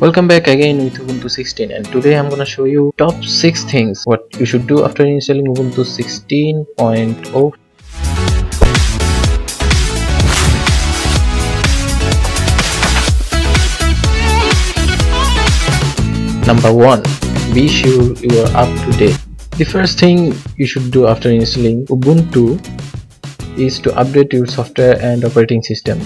Welcome back again with Ubuntu 16 and today I'm gonna show you top 6 things what you should do after installing Ubuntu 16.0 Number 1. Be sure you are up to date. The first thing you should do after installing Ubuntu is to update your software and operating system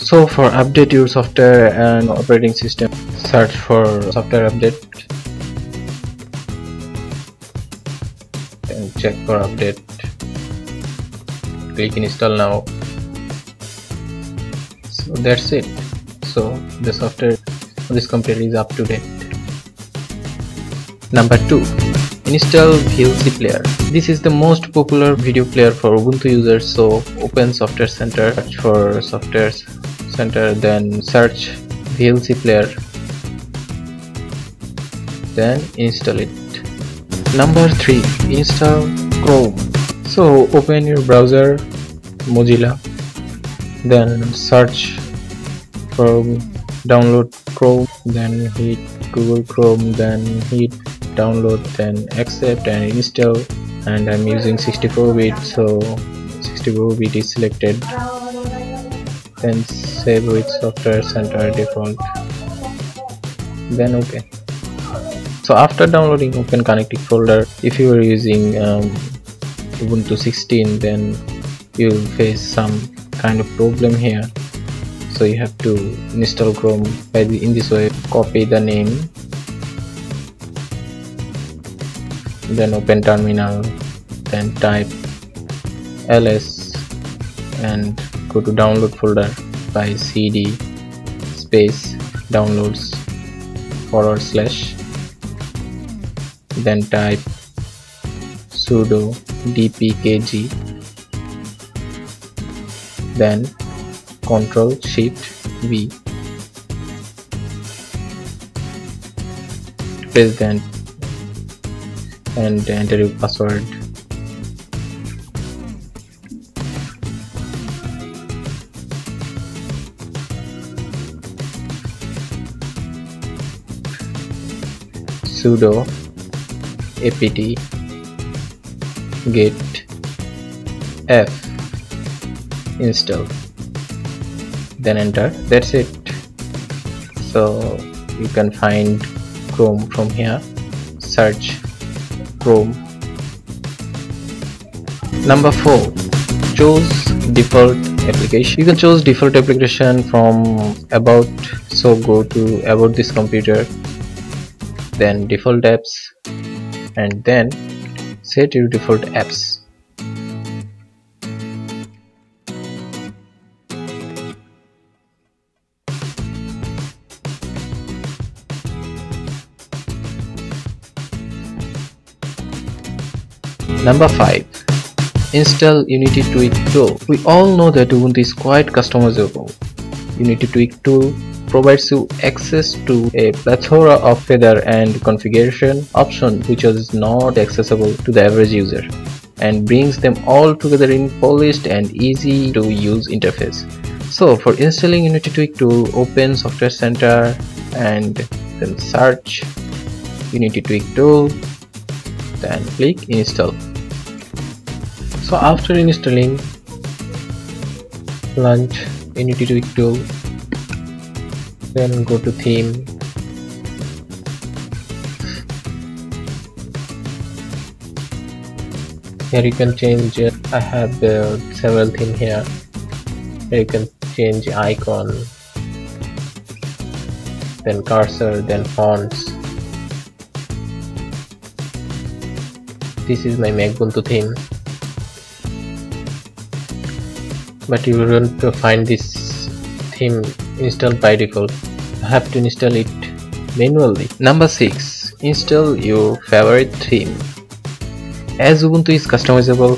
so for update your software and operating system. Search for software update. And check for update. Click install now. So that's it. So the software this computer is up to date. Number two install VLC player. This is the most popular video player for Ubuntu users so open software center search for software center then search VLC player. Then install it. Number 3 install Chrome. So open your browser Mozilla. Then search for download Chrome then hit Google Chrome then hit download then accept and install. And I'm using 64 bit so 64 bit is selected. Then save with software center default. Then okay so after downloading open connected folder if you are using um, ubuntu 16 then you will face some kind of problem here. So you have to install chrome by the, in this way copy the name then open terminal then type ls and go to download folder by cd space downloads forward slash then type sudo dpkg then control shift v. Press then and enter your password. Sudo apt get f install. Then enter. That's it. So you can find chrome from here. Search chrome number four choose default application. You can choose default application from about so go to about this computer then default apps and then set your default apps Number 5. Install Unity Tweak tool. We all know that Ubuntu is quite customizable. Unity Tweak tool provides you access to a plethora of feather and configuration options which is not accessible to the average user and brings them all together in polished and easy to use interface. So for installing Unity Tweak tool, open Software Center and then search Unity Tweak tool then click install. So after installing launch Unity Tweak tool then go to theme. Here you can change I have uh, several theme here. Here you can change icon then cursor then fonts this is my Ubuntu theme but you won't find this theme installed by default. You have to install it manually. Number 6 install your favorite theme. As ubuntu is customizable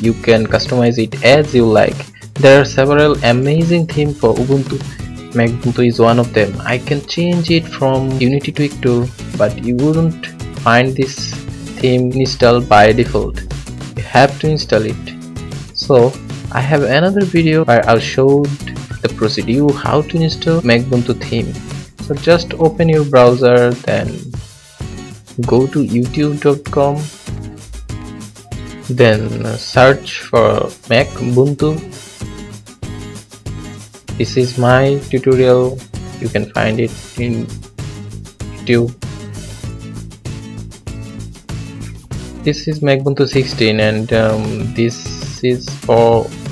you can customize it as you like. There are several amazing themes for ubuntu. Ubuntu is one of them. I can change it from unity tweak tool but you wouldn't find this theme installed by default. You have to install it. So i have another video where i'll show the procedure how to install Ubuntu theme. So just open your browser then go to youtube.com then search for mac ubuntu. This is my tutorial. You can find it in youtube this is ubuntu 16 and um, this is for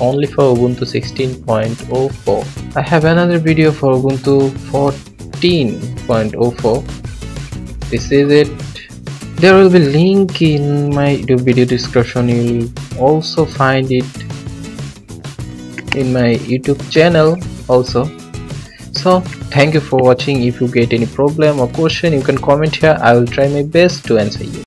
only for ubuntu 16.04 i have another video for ubuntu 14.04 this is it. There will be link in my YouTube video description. You will also find it in my youtube channel also. So thank you for watching. If you get any problem or question you can comment here. I will try my best to answer you